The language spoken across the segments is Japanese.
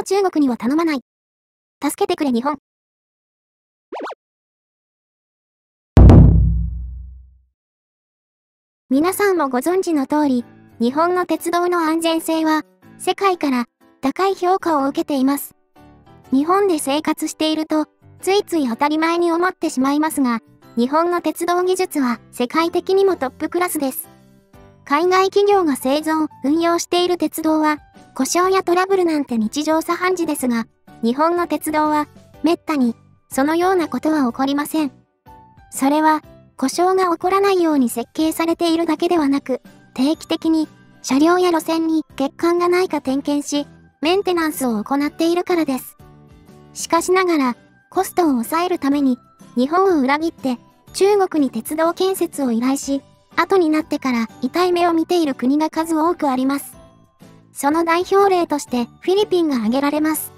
を中国には頼まない。助けてくれ日本。皆さんもご存知の通り、日本の鉄道の安全性は、世界から高い評価を受けています。日本で生活していると、ついつい当たり前に思ってしまいますが、日本の鉄道技術は世界的にもトップクラスです。海外企業が製造、運用している鉄道は、故障やトラブルなんて日常茶飯事ですが、日本の鉄道は、めったに、そのようなことは起こりません。それは、故障が起こらないように設計されているだけではなく、定期的に、車両や路線に欠陥がないか点検し、メンテナンスを行っているからです。しかしながら、コストを抑えるために、日本を裏切って、中国に鉄道建設を依頼し、後になってから痛い目を見ている国が数多くあります。その代表例としてフィリピンが挙げられます。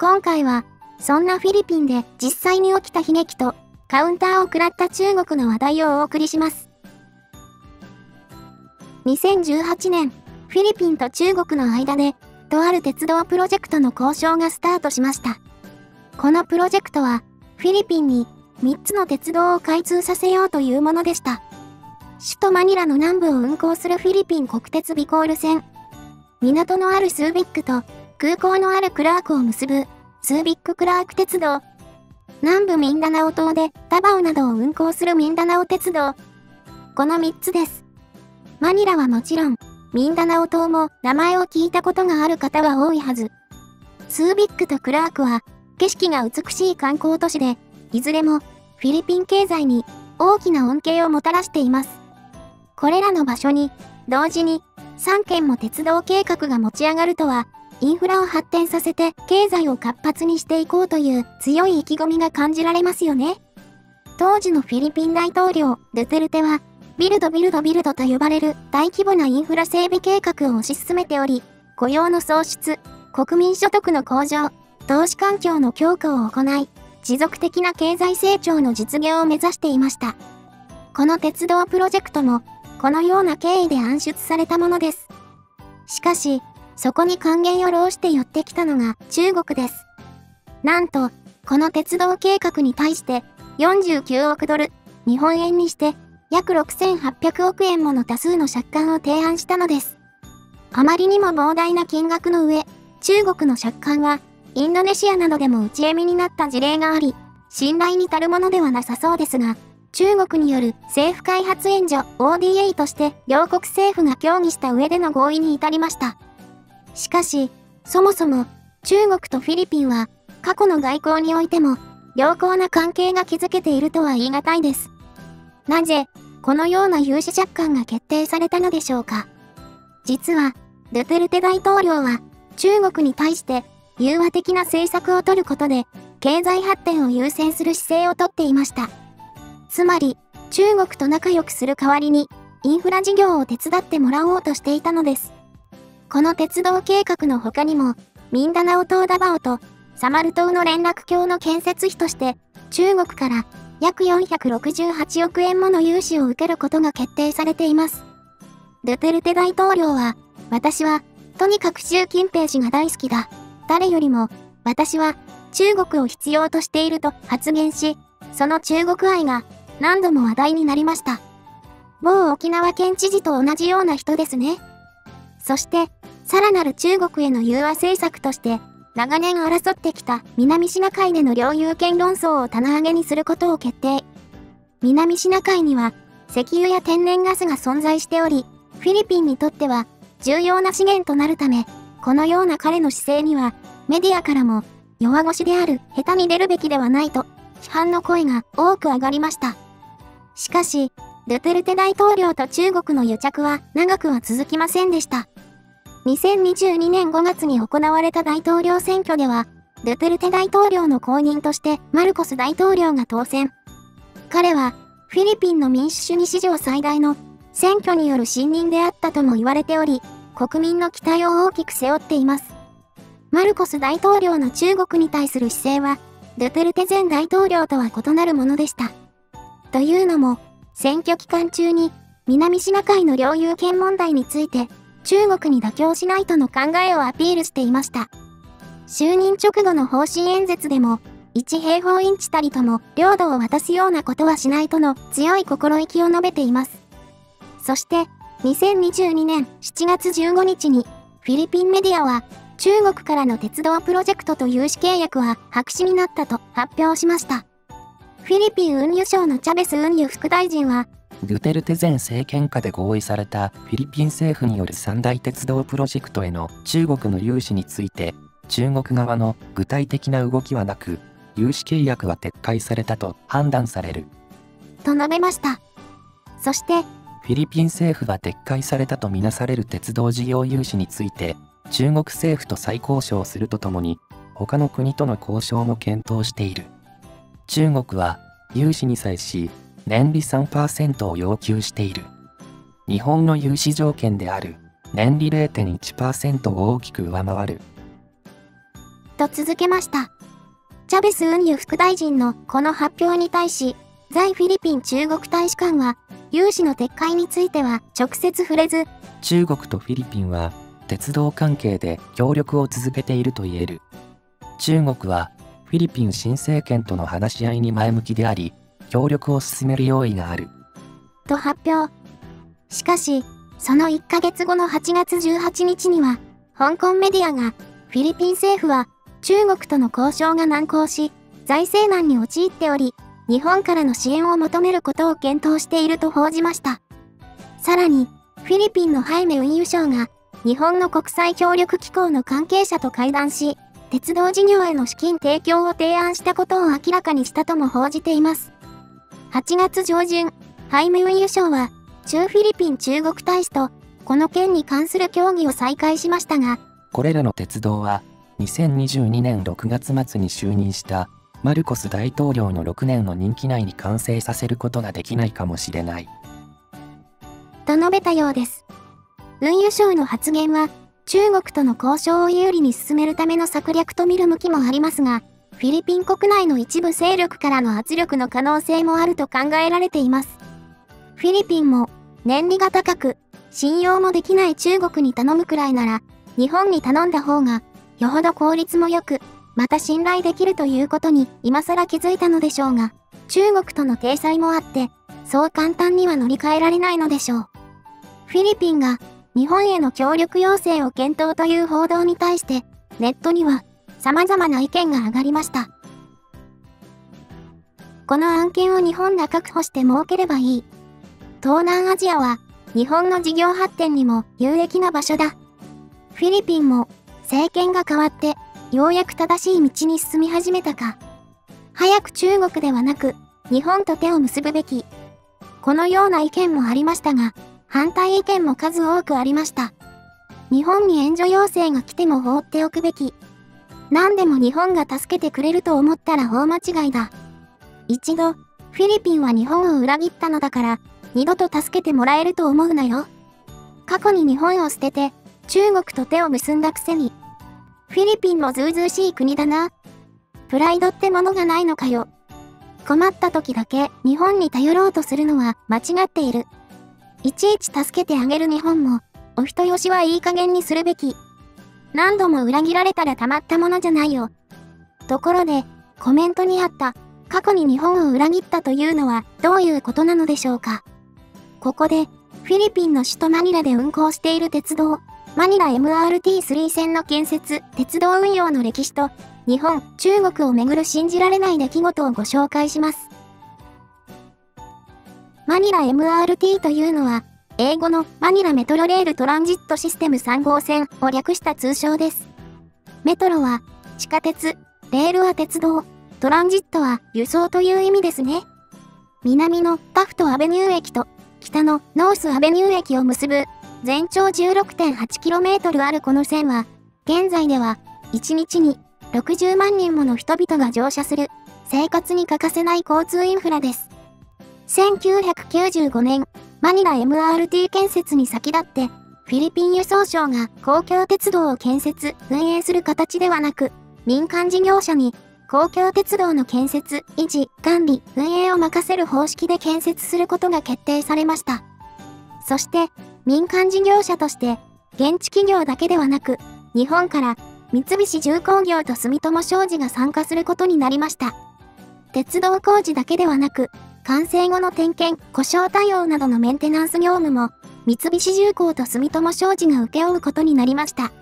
今回は、そんなフィリピンで実際に起きた悲劇とカウンターを食らった中国の話題をお送りします。2018年、フィリピンと中国の間で、とある鉄道プロジェクトの交渉がスタートしました。このプロジェクトは、フィリピンに3つの鉄道を開通させようというものでした。首都マニラの南部を運行するフィリピン国鉄ビコール線。港のあるスービックと空港のあるクラークを結ぶスービッククラーク鉄道。南部ミンダナオ島でダバオなどを運行するミンダナオ鉄道。この3つです。マニラはもちろん、ミンダナオ島も名前を聞いたことがある方は多いはず。スービックとクラークは景色が美しい観光都市で、いずれもフィリピン経済に大きな恩恵をもたらしています。これらの場所に、同時に、3県も鉄道計画が持ち上がるとは、インフラを発展させて経済を活発にしていこうという強い意気込みが感じられますよね。当時のフィリピン大統領、ドゥテルテは、ビルドビルドビルドと呼ばれる大規模なインフラ整備計画を推し進めており、雇用の創出、国民所得の向上、投資環境の強化を行い、持続的な経済成長の実現を目指していました。この鉄道プロジェクトもこのような経緯で暗出されたものです。しかし、そこに還元を浪して寄ってきたのが中国です。なんと、この鉄道計画に対して49億ドル、日本円にして約6800億円もの多数の借款を提案したのです。あまりにも膨大な金額の上、中国の借款はインドネシアなどでも内恵みになった事例があり、信頼に足るものではなさそうですが、中国による政府開発援助 ODA として両国政府が協議した上での合意に至りました。しかし、そもそも中国とフィリピンは過去の外交においても良好な関係が築けているとは言い難いです。なぜ、このような融資借款が決定されたのでしょうか。実は、ドゥテルテ大統領は中国に対して融和的な政策を取ることで経済発展を優先する姿勢をとっていました。つまり、中国と仲良くする代わりに、インフラ事業を手伝ってもらおうとしていたのです。この鉄道計画の他にも、ミンダナオ島ダバオとサマル島の連絡橋の建設費として、中国から約468億円もの融資を受けることが決定されています。ドゥテルテ大統領は、私は、とにかく習近平氏が大好きだ。誰よりも、私は、中国を必要としていると発言し、その中国愛が何度も話題になりました。某沖縄県知事と同じような人ですね。そして、さらなる中国への融和政策として、長年争ってきた南シナ海での領有権論争を棚上げにすることを決定。南シナ海には石油や天然ガスが存在しており、フィリピンにとっては重要な資源となるため、このような彼の姿勢にはメディアからも弱腰である下手に出るべきではないと批判の声が多く上がりました。しかし、ドゥテルテ大統領と中国の癒着は長くは続きませんでした。2022年5月に行われた大統領選挙では、ドゥテルテ大統領の後任としてマルコス大統領が当選。彼は、フィリピンの民主主義史上最大の選挙による信任であったとも言われており、国民の期待を大きく背負っています。マルコス大統領の中国に対する姿勢は、ドゥテルテ前大統領とは異なるものでした。というのも、選挙期間中に南シナ海の領有権問題について中国に妥協しないとの考えをアピールしていました。就任直後の方針演説でも、1平方インチたりとも領土を渡すようなことはしないとの強い心意気を述べています。そして、2022年7月15日に、フィリピンメディアは、中国からの鉄道プロジェクトと有資契約は白紙になったと発表しました。フィリピン運輸省のチャベス運輸副大臣は、ドゥテルテ前政権下で合意されたフィリピン政府による三大鉄道プロジェクトへの中国の融資について、中国側の具体的な動きはなく、融資契約は撤回されたと判断される。と述べました。そして、フィリピン政府が撤回されたとみなされる鉄道事業融資について、中国政府と再交渉するとともに、他の国との交渉も検討している。中国は、融資に際し、年利3%を要求している。日本の融資条件である、年利0.1%を大きく上回る。と続けました。チャベス運輸副大臣のこの発表に対し、在フィリピン中国大使館は、融資の撤回については直接触れず、中国とフィリピンは鉄道関係で協力を続けていると言える。中国はフィリピン新政権との話し合いに前向きであり、協力を進める用意がある。と発表。しかし、その1ヶ月後の8月18日には、香港メディアが、フィリピン政府は中国との交渉が難航し、財政難に陥っており、日本からの支援を求めることを検討していると報じました。さらに、フィリピンのハイメ運輸省が、日本の国際協力機構の関係者と会談し、鉄道事業への資金提供を提案したことを明らかにしたとも報じています。8月上旬、ハイメ運輸省は、中フィリピン中国大使と、この件に関する協議を再開しましたが、これらの鉄道は、2022年6月末に就任したマルコス大統領の6年の任期内に完成させることができないかもしれない。と述べたようです。運輸省の発言は、中国との交渉を有利に進めるための策略と見る向きもありますが、フィリピン国内の一部勢力からの圧力の可能性もあると考えられています。フィリピンも、年利が高く、信用もできない中国に頼むくらいなら、日本に頼んだ方がよほど効率も良く、また信頼できるということに今更気づいたのでしょうが、中国との体裁もあって、そう簡単には乗り換えられないのでしょう。フィリピンが日本への協力要請を検討という報道に対して、ネットには様々な意見が上がりました。この案件を日本が確保して設ければいい。東南アジアは日本の事業発展にも有益な場所だ。フィリピンも政権が変わって、ようやく正しい道に進み始めたか。早く中国ではなく、日本と手を結ぶべき。このような意見もありましたが、反対意見も数多くありました。日本に援助要請が来ても放っておくべき。何でも日本が助けてくれると思ったら大間違いだ。一度、フィリピンは日本を裏切ったのだから、二度と助けてもらえると思うなよ。過去に日本を捨てて、中国と手を結んだくせに、フィリピンもずうずうしい国だな。プライドってものがないのかよ。困った時だけ日本に頼ろうとするのは間違っている。いちいち助けてあげる日本も、お人よしはいい加減にするべき。何度も裏切られたらたまったものじゃないよ。ところで、コメントにあった、過去に日本を裏切ったというのはどういうことなのでしょうか。ここで、フィリピンの首都マニラで運行している鉄道、マニラ MRT3 線の建設、鉄道運用の歴史と、日本、中国をめぐる信じられない出来事をご紹介します。マニラ MRT というのは、英語のマニラメトロレールトランジットシステム3号線を略した通称です。メトロは地下鉄、レールは鉄道、トランジットは輸送という意味ですね。南のタフトアベニュー駅と北のノースアベニュー駅を結ぶ全長 16.8km あるこの線は、現在では、1日に60万人もの人々が乗車する、生活に欠かせない交通インフラです。1995年、マニラ MRT 建設に先立って、フィリピン輸送省が公共鉄道を建設、運営する形ではなく、民間事業者に公共鉄道の建設、維持、管理、運営を任せる方式で建設することが決定されました。そして、民間事業者として、現地企業だけではなく、日本から三菱重工業と住友商事が参加することになりました。鉄道工事だけではなく、完成後の点検、故障対応などのメンテナンス業務も、三菱重工と住友商事が請け負うことになりました。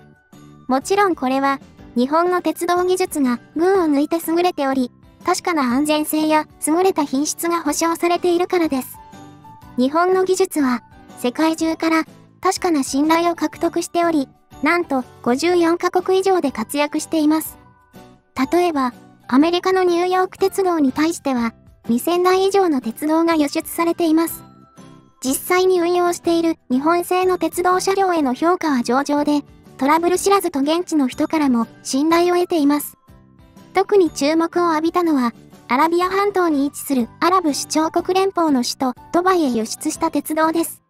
もちろんこれは、日本の鉄道技術が群を抜いて優れており、確かな安全性や優れた品質が保証されているからです。日本の技術は、世界中から確かな信頼を獲得しており、なんと54カ国以上で活躍しています。例えば、アメリカのニューヨーク鉄道に対しては、2000台以上の鉄道が輸出されています。実際に運用している日本製の鉄道車両への評価は上々で、トラブル知らずと現地の人からも信頼を得ています。特に注目を浴びたのは、アラビア半島に位置するアラブ首長国連邦の首都ドバイへ輸出した鉄道です。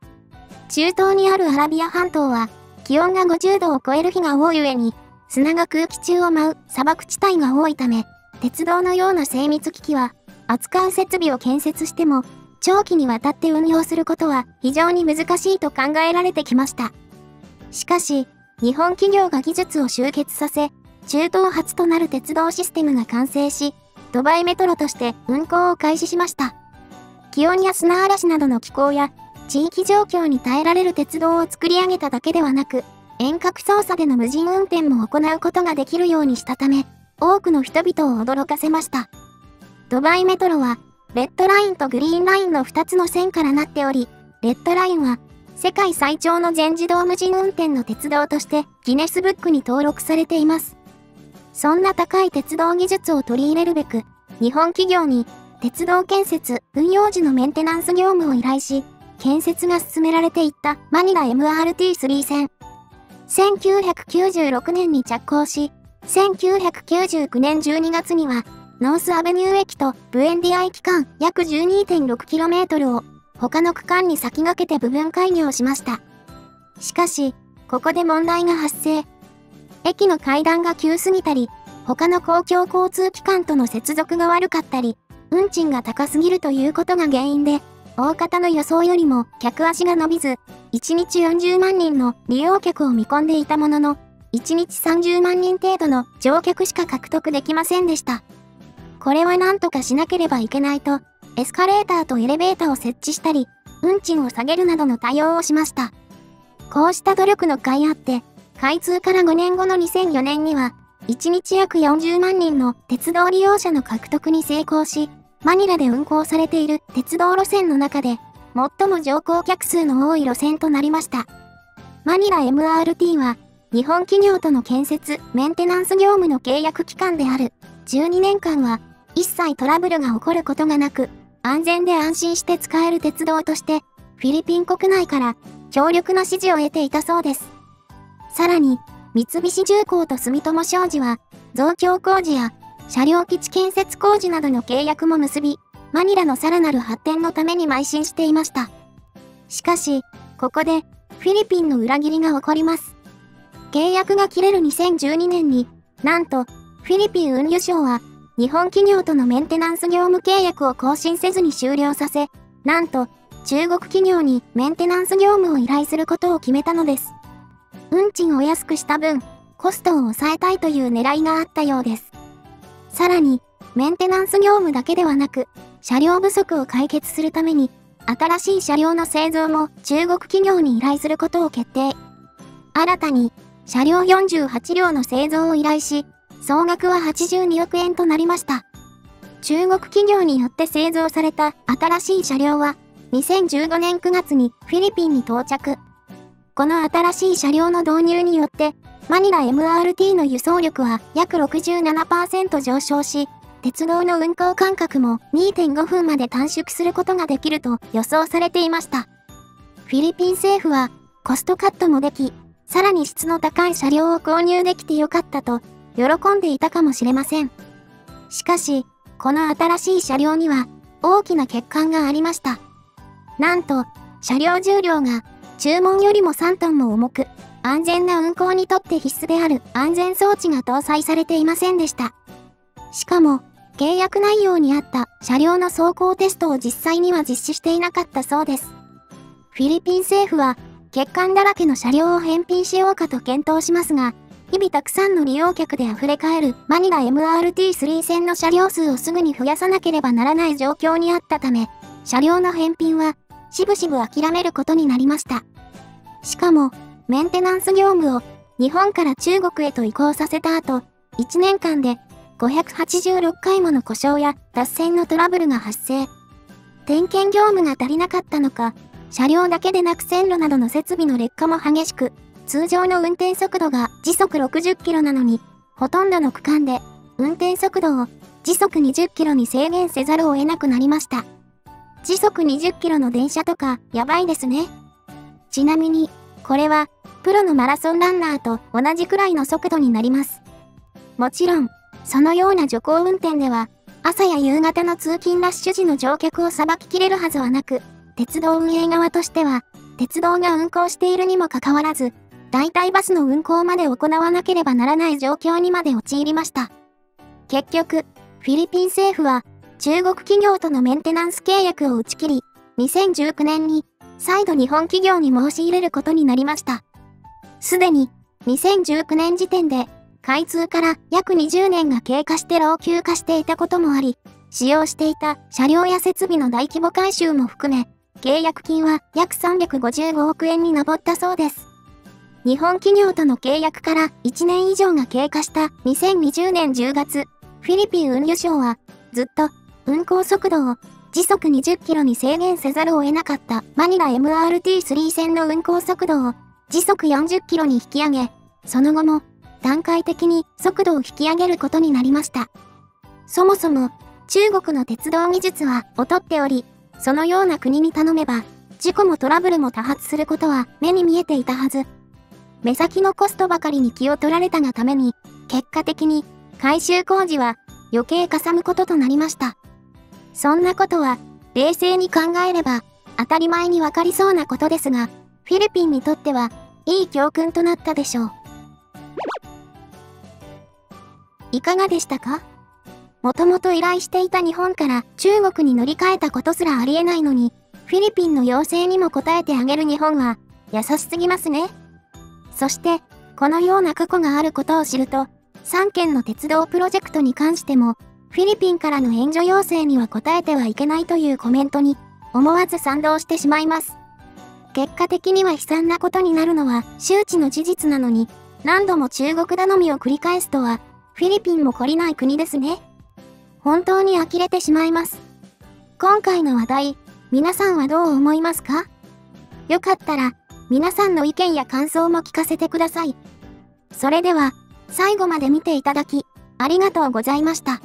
中東にあるアラビア半島は、気温が50度を超える日が多い上に、砂が空気中を舞う砂漠地帯が多いため、鉄道のような精密機器は、扱う設備を建設しても、長期にわたって運用することは非常に難しいと考えられてきました。しかし、日本企業が技術を集結させ、中東初となる鉄道システムが完成し、ドバイメトロとして運行を開始しました。気温や砂嵐などの気候や地域状況に耐えられる鉄道を作り上げただけではなく、遠隔操作での無人運転も行うことができるようにしたため、多くの人々を驚かせました。ドバイメトロは、レッドラインとグリーンラインの2つの線からなっており、レッドラインは、世界最長の全自動無人運転の鉄道としてギネスブックに登録されています。そんな高い鉄道技術を取り入れるべく、日本企業に鉄道建設、運用時のメンテナンス業務を依頼し、建設が進められていったマニラ MRT3 線。1996年に着工し、1999年12月には、ノースアベニュー駅とブエンディア駅間約 12.6km を他の区間に先駆けて部分開業しました。しかし、ここで問題が発生。駅の階段が急すぎたり、他の公共交通機関との接続が悪かったり、運賃が高すぎるということが原因で、大方の予想よりも客足が伸びず、1日40万人の利用客を見込んでいたものの、1日30万人程度の乗客しか獲得できませんでした。これは何とかしなければいけないと、エスカレーターとエレベーターを設置したり、運賃を下げるなどの対応をしました。こうした努力の甲斐あって、開通から5年後の2004年には、1日約40万人の鉄道利用者の獲得に成功し、マニラで運行されている鉄道路線の中で、最も乗降客数の多い路線となりました。マニラ MRT は、日本企業との建設、メンテナンス業務の契約期間である12年間は、一切トラブルが起こることがなく、安全で安心して使える鉄道として、フィリピン国内から強力な支持を得ていたそうです。さらに、三菱重工と住友商事は、増強工事や車両基地建設工事などの契約も結び、マニラのさらなる発展のために邁進していました。しかし、ここで、フィリピンの裏切りが起こります。契約が切れる2012年に、なんと、フィリピン運輸省は、日本企業とのメンテナンス業務契約を更新せずに終了させ、なんと、中国企業にメンテナンス業務を依頼することを決めたのです。運賃を安くした分、コストを抑えたいという狙いがあったようです。さらに、メンテナンス業務だけではなく、車両不足を解決するために、新しい車両の製造も中国企業に依頼することを決定。新たに、車両48両の製造を依頼し、総額は82億円となりました。中国企業によって製造された新しい車両は、2015年9月にフィリピンに到着。この新しい車両の導入によって、マニラ MRT の輸送力は約67%上昇し、鉄道の運行間隔も2.5分まで短縮することができると予想されていました。フィリピン政府はコストカットもでき、さらに質の高い車両を購入できてよかったと喜んでいたかもしれません。しかし、この新しい車両には大きな欠陥がありました。なんと、車両重量が注文よりも3トンも重く、安全な運行にとって必須である安全装置が搭載されていませんでした。しかも、契約内容にあった車両の走行テストを実際には実施していなかったそうです。フィリピン政府は、欠陥だらけの車両を返品しようかと検討しますが、日々たくさんの利用客で溢れ返るマニラ MRT3 線の車両数をすぐに増やさなければならない状況にあったため、車両の返品は、しぶしぶ諦めることになりました。しかも、メンテナンス業務を日本から中国へと移行させた後、1年間で586回もの故障や脱線のトラブルが発生。点検業務が足りなかったのか、車両だけでなく線路などの設備の劣化も激しく、通常の運転速度が時速60キロなのに、ほとんどの区間で運転速度を時速20キロに制限せざるを得なくなりました。時速20キロの電車とかやばいですね。ちなみに、これはプロのマラソンランナーと同じくらいの速度になります。もちろん、そのような徐行運転では、朝や夕方の通勤ラッシュ時の乗客をさばききれるはずはなく、鉄道運営側としては、鉄道が運行しているにもかかわらず、代替バスの運行まで行わなければならない状況にまで陥りました。結局、フィリピン政府は、中国企業とのメンテナンス契約を打ち切り、2019年に、再度日本企業に申し入れることになりました。すでに、2019年時点で、開通から約20年が経過して老朽化していたこともあり、使用していた車両や設備の大規模改修も含め、契約金は約355億円に上ったそうです。日本企業との契約から1年以上が経過した2020年10月、フィリピン運輸省はずっと運行速度を時速20キロに制限せざるを得なかったマニラ MRT3 線の運行速度を時速40キロに引き上げ、その後も段階的に速度を引き上げることになりました。そもそも中国の鉄道技術は劣っており、そのような国に頼めば、事故もトラブルも多発することは目に見えていたはず。目先のコストばかりに気を取られたがために、結果的に改修工事は余計かさむこととなりました。そんなことは冷静に考えれば当たり前にわかりそうなことですが、フィリピンにとってはいい教訓となったでしょう。いかがでしたか？もともと依頼していた日本から中国に乗り換えたことすらありえないのに、フィリピンの要請にも応えてあげる日本は優しすぎますね。そして、このような過去があることを知ると、3件の鉄道プロジェクトに関しても、フィリピンからの援助要請には応えてはいけないというコメントに、思わず賛同してしまいます。結果的には悲惨なことになるのは周知の事実なのに、何度も中国頼みを繰り返すとは、フィリピンも懲りない国ですね。本当に呆れてしまいます。今回の話題、皆さんはどう思いますか？よかったら、皆さんの意見や感想も聞かせてください。それでは、最後まで見ていただき、ありがとうございました。